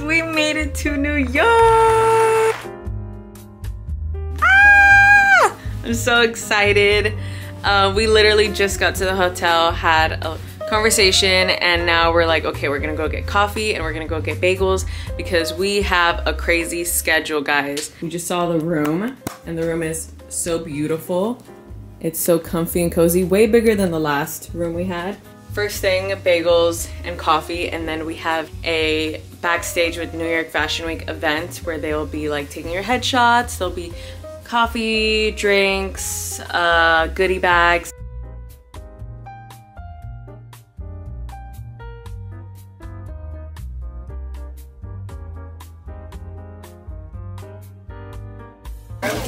we made it to New York. Ah! I'm so excited. Uh, we literally just got to the hotel, had a conversation, and now we're like, okay, we're gonna go get coffee and we're gonna go get bagels because we have a crazy schedule, guys. We just saw the room, and the room is so beautiful. It's so comfy and cozy, way bigger than the last room we had. First thing, bagels and coffee, and then we have a backstage with New York Fashion Week event where they will be like taking your headshots. There'll be coffee, drinks, uh, goodie bags.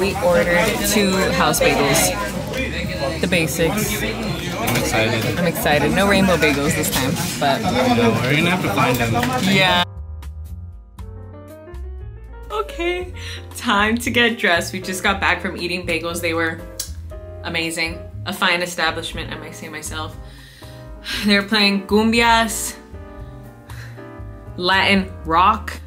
We ordered two house bagels. The basics. I'm excited. I'm excited. No rainbow bagels this time, but No, we're gonna have to find them. yeah. Okay, time to get dressed. We just got back from eating bagels. They were amazing. A fine establishment, I might say myself. They're playing cumbias, Latin rock.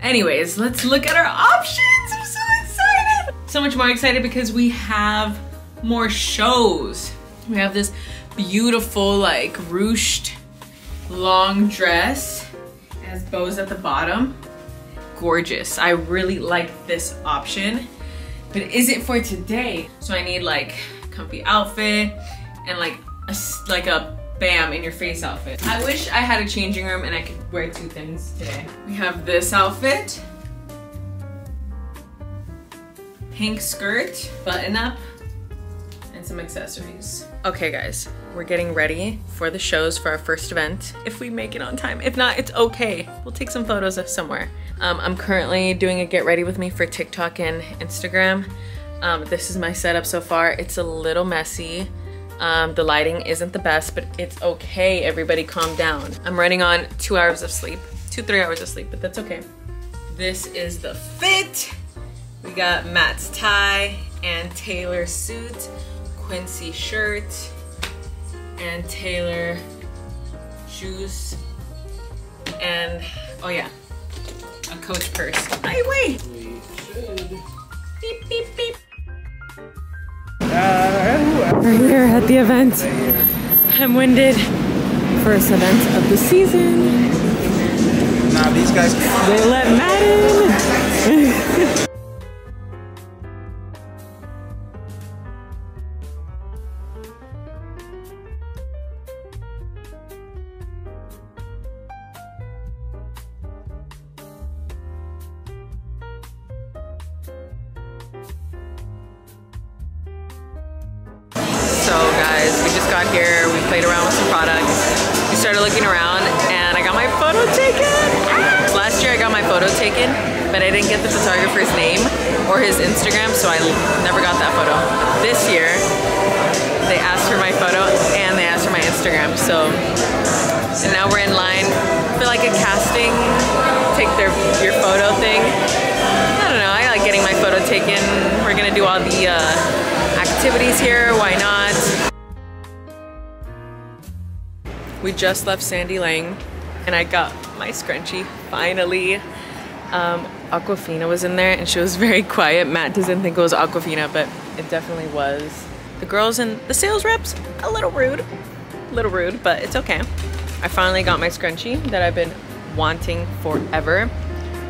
Anyways, let's look at our options. I'm so excited. So much more excited because we have more shows. We have this beautiful, like, ruched long dress. It has bows at the bottom. Gorgeous. I really like this option. But is it for today? So I need like comfy outfit and like a, like a bam in your face outfit. I wish I had a changing room and I could wear two things today. We have this outfit. Pink skirt, button up, and some accessories. Okay guys, we're getting ready for the shows for our first event. If we make it on time. If not, it's okay. We'll take some photos of somewhere. Um, I'm currently doing a get ready with me for TikTok and Instagram. Um, this is my setup so far. It's a little messy. Um, the lighting isn't the best, but it's okay. Everybody calm down. I'm running on two hours of sleep, two, three hours of sleep, but that's okay. This is the fit. We got Matt's tie and Taylor's suit, Quincy shirt, and Taylor shoes, and oh yeah, a Coach purse. Hey, wait! Beep, beep, beep. We're here at the event. I'm winded. First event of the season. Nah, these guys. They let Matt here, we played around with some products. We started looking around and I got my photo taken. Last year I got my photo taken, but I didn't get the photographer's name or his Instagram, so I never got that photo. This year, they asked for my photo and they asked for my Instagram, so and now we're in line for like a casting, take their your photo thing. I don't know, I like getting my photo taken. We're gonna do all the uh, activities here, why not? We just left Sandy Lang and I got my scrunchie finally. Um, Awkwafina was in there and she was very quiet. Matt doesn't think it was Awkwafina, but it definitely was. The girls and the sales reps, a little rude. A little rude, but it's okay. I finally got my scrunchie that I've been wanting forever.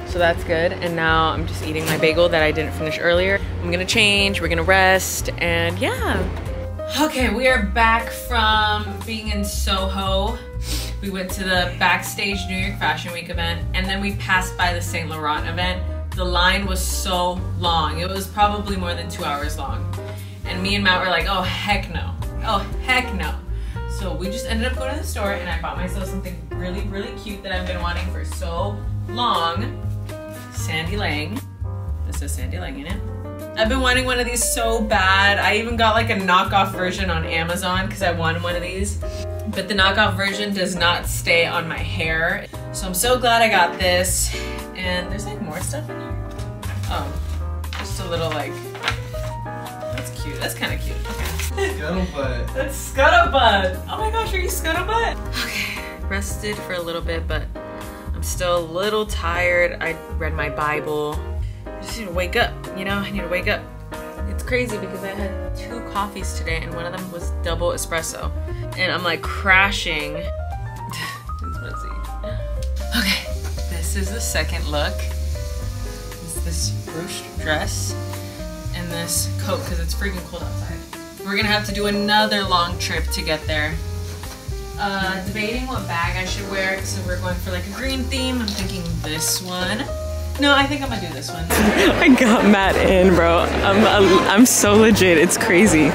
So that's good. And now I'm just eating my bagel that I didn't finish earlier. I'm gonna change, we're gonna rest, and yeah. Okay, we are back from being in Soho. We went to the backstage New York Fashion Week event, and then we passed by the Saint Laurent event. The line was so long. It was probably more than two hours long. And me and Matt were like, oh heck no. Oh heck no. So we just ended up going to the store and I bought myself something really, really cute that I've been wanting for so long. Sandy Lang. This is Sandy Lang in it. I've been wanting one of these so bad. I even got like a knockoff version on Amazon because I wanted one of these. But the knockoff version does not stay on my hair. So I'm so glad I got this. And there's like more stuff in here. Oh, just a little like, that's cute. That's kind of cute. Okay. Scuttlebutt. That's Scuttlebutt. Oh my gosh, are you Scuttlebutt? Okay, rested for a little bit, but I'm still a little tired. I read my Bible. I just need to wake up, you know? I need to wake up. It's crazy because I had two coffees today and one of them was double espresso. And I'm like crashing. it's messy. Okay, this is the second look. It's this ruched dress and this coat because it's freaking cold outside. We're gonna have to do another long trip to get there. Uh, debating what bag I should wear because we're going for like a green theme. I'm thinking this one. No, I think I'm gonna do this one. I got Matt in, bro. I'm, I'm so legit. It's crazy.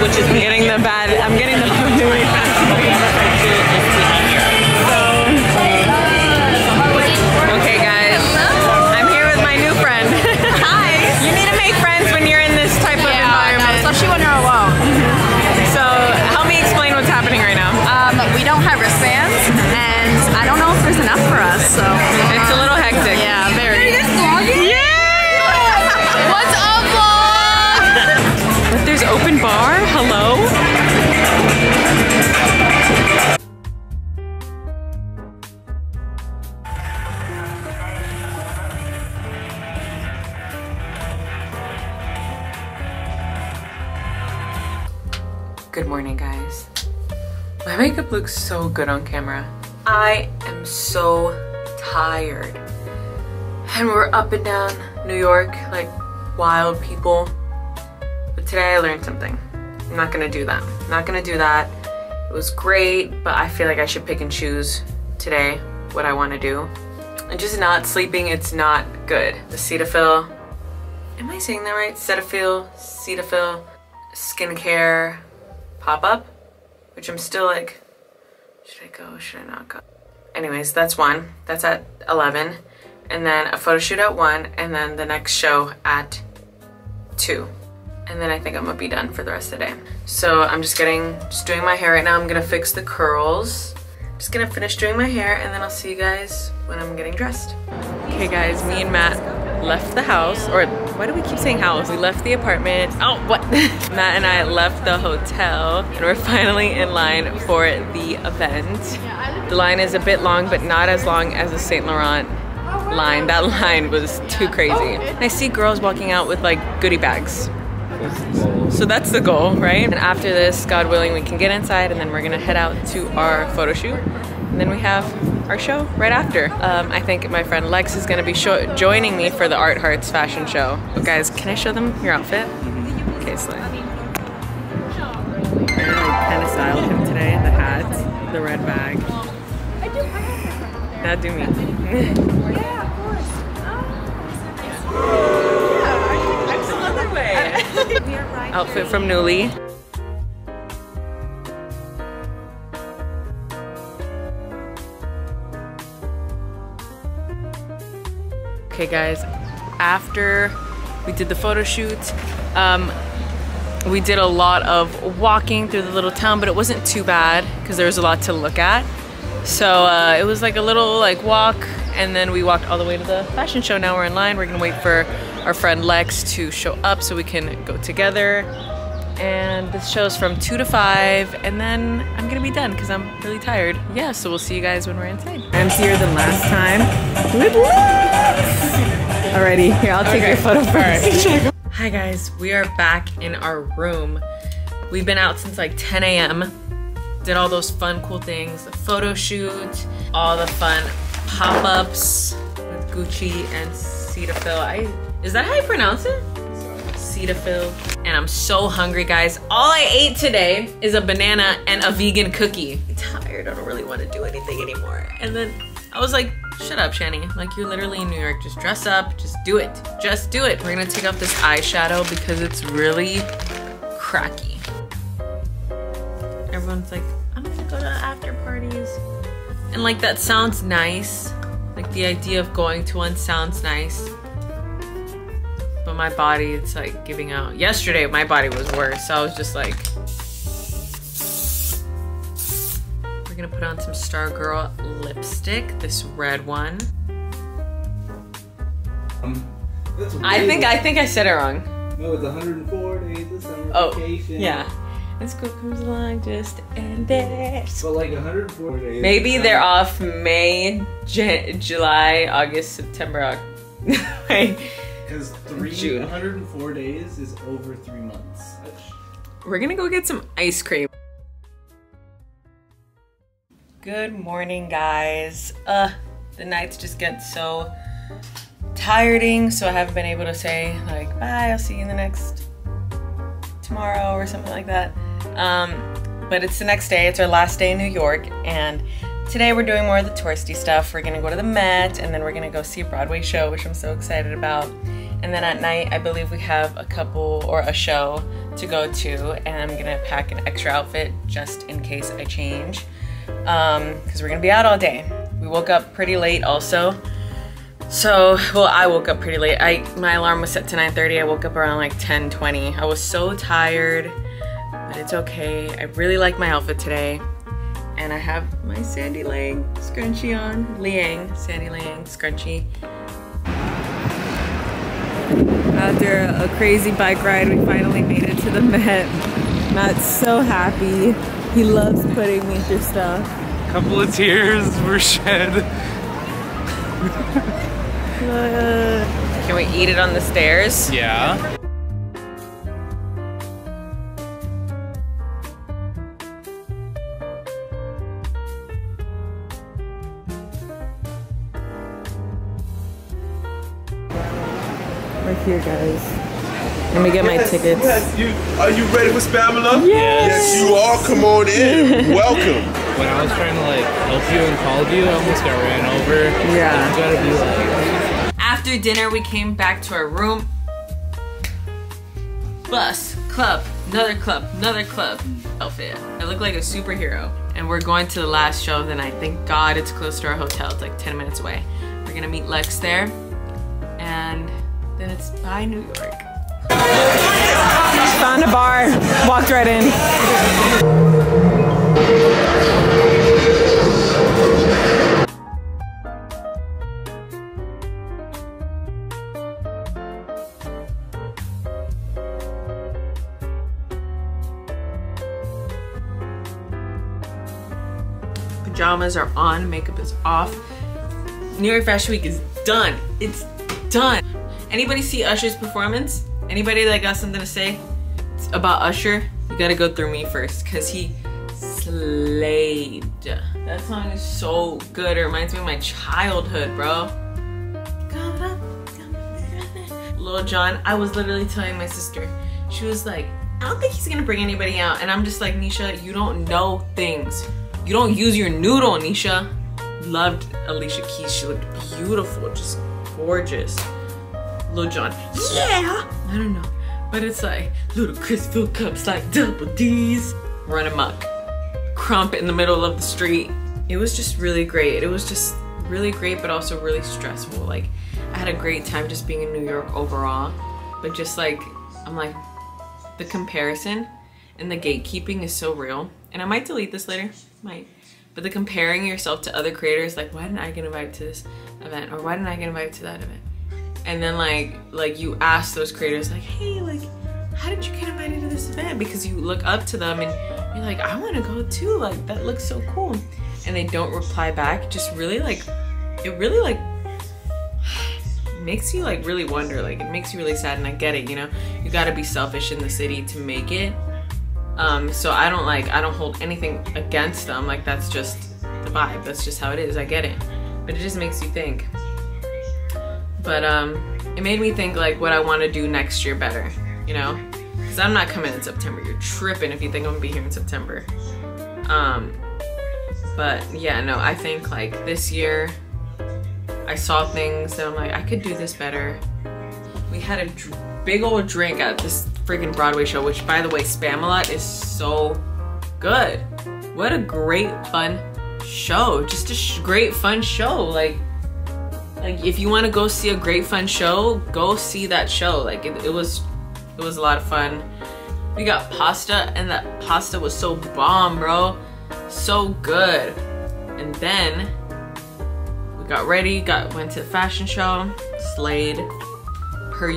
Which is getting the bad. I'm getting the My makeup looks so good on camera. I am so tired. And we're up and down New York like wild people. But today I learned something. I'm not gonna do that. I'm not gonna do that. It was great, but I feel like I should pick and choose today what I wanna do. And just not sleeping, it's not good. The Cetaphil, am I saying that right? Cetaphil, Cetaphil, skincare pop-up, which I'm still like, should I go, should I not go? Anyways, that's one, that's at 11. And then a photo shoot at one, and then the next show at two and then I think I'm gonna be done for the rest of the day. So I'm just getting, just doing my hair right now. I'm gonna fix the curls. Just gonna finish doing my hair and then I'll see you guys when I'm getting dressed. Okay guys, me and Matt left the house, or why do we keep saying house? We left the apartment. Oh, what? Matt and I left the hotel and we're finally in line for the event. The line is a bit long, but not as long as the Saint Laurent line. That line was too crazy. I see girls walking out with like goodie bags. So that's the goal, right? And after this, God willing, we can get inside and then we're gonna head out to our photo shoot. And then we have our show right after. Um, I think my friend Lex is gonna be show- joining me for the Art Hearts fashion show. But guys, can I show them your outfit? Okay, Slay. I kind of styled him today. The hat, the red bag. That do me. Yeah, of course. Oh no. Outfit from Newly. Okay guys, after we did the photo shoot, um, we did a lot of walking through the little town, but it wasn't too bad because there was a lot to look at. So uh, it was like a little like walk and then we walked all the way to the fashion show. Now we're in line. We're gonna wait for our friend Lex to show up so we can go together. And this show's from two to five and then I'm gonna be done because I'm really tired. Yeah, so we'll see you guys when we're inside. I'm here than last time. Alrighty, here, I'll take your photo first. Hi guys, we are back in our room. We've been out since like 10 a.m. Did all those fun, cool things, the photo shoot, all the fun pop-ups with Gucci and Cetaphil. I is that how you pronounce it? Cetaphil. And I'm so hungry, guys. All I ate today is a banana and a vegan cookie. I'm tired. I don't really want to do anything anymore. And then I was like, shut up, Shany. Like, you're literally in New York. Just dress up. Just do it. Just do it. We're gonna take off this eyeshadow because it's really cracky. Everyone's like, I'm gonna go to after parties. And like, that sounds nice, Like the idea of going to one sounds nice. My body, it's like giving out. Yesterday, my body was worse. So I was just like, we're gonna put on some Stargirl lipstick, this red one. Um, I think I think I said it wrong. No, it's 104 days of summer Oh, vacation. yeah. And school comes along just and. But like 104 days. Maybe they're off May, J- July, August, September. Wait, Because three June. 104 days is over three months. we're gonna go get some ice cream. Good morning, guys. Uh, the nights just get so tiring, so I haven't been able to say like bye. I'll see you in the next tomorrow or something like that. Um, but it's the next day. It's our last day in New York, and today we're doing more of the touristy stuff. We're gonna go to the Met, and then we're gonna go see a Broadway show, which I'm so excited about. And then at night, I believe we have a couple or a show to go to, and I'm gonna pack an extra outfit just in case I change, um, because we're gonna be out all day. We woke up pretty late, also. So, well, I woke up pretty late. I my alarm was set to 9:30. I woke up around like 10:20. I was so tired, but it's okay. I really like my outfit today. And I have my Sandy Lang scrunchie on. Liang, Sandy Liang scrunchie. After a crazy bike ride, we finally made it to the Met. Matt's so happy. He loves putting me through stuff. A couple of tears were shed. Can we eat it on the stairs? Yeah. Here, guys. Let me get my tickets. Yes, you, are you ready for Spamula? Yes. Yes, you are. Come on in. Welcome. When I was trying to like help you and called you, I almost got ran over. Yeah. You gotta be like, After dinner, we came back to our room. Bus, club, another club, another club outfit. I look like a superhero. And we're going to the last show of the night. Thank God it's close to our hotel. It's like 10 minutes away. We're gonna meet Lex there. And then it's by New York. Found a bar, walked right in. Pajamas are on, makeup is off. New York Fashion Week is done. It's done. Anybody see Usher's performance? Anybody that got something to say about Usher? You gotta go through me first, cause he slayed. That song is so good. It reminds me of my childhood, bro. Lil Jon, I was literally telling my sister, she was like, I don't think he's gonna bring anybody out. And I'm just like, Nisha, you don't know things. You don't use your noodle, Nisha. Loved Alicia Keys. She looked beautiful, just gorgeous. Lil Jon, yeah! I don't know. But it's like little Chris fill cups like double D's. Run amok. Crump in the middle of the street. It was just really great. It was just really great, but also really stressful. Like, I had a great time just being in New York overall. But just like, I'm like, the comparison and the gatekeeping is so real. And I might delete this later, might. But the comparing yourself to other creators, like why didn't I get invited to this event, or why didn't I get invited to that event? And then like like you ask those creators like, hey, like how did you get invited to this event? Because you look up to them and you're like, I want to go too. Like that looks so cool. And they don't reply back. Just really like, it really like makes you like really wonder like it makes you really sad and i get it you know you got to be selfish in the city to make it um so i don't like i don't hold anything against them like that's just the vibe that's just how it is i get it but it just makes you think but um it made me think like what i want to do next year better you know because i'm not coming in september you're tripping if you think i'm gonna be here in september um but yeah no i think like this year I saw things that I'm like, I could do this better. We had a big old drink at this freaking Broadway show, which by the way, Spamalot is so good. What a great fun show. Just a sh- great fun show. Like, Like if you want to go see a great fun show, go see that show. Like it, it was, it was a lot of fun. We got pasta, and that pasta was so bomb, bro. So good. And then we got ready, got went to the fashion show, slayed, per.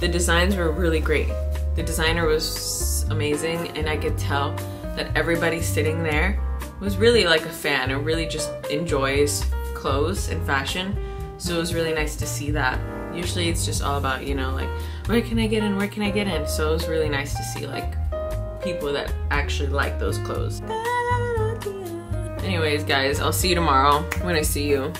The designs were really great. The designer was amazing, and I could tell that everybody sitting there was really like a fan and really just enjoys clothes and fashion. So it was really nice to see that. Usually it's just all about, you know, like, where can I get in? Where can I get in? So it was really nice to see like people that actually like those clothes. Anyways, guys, I'll see you tomorrow when I see you.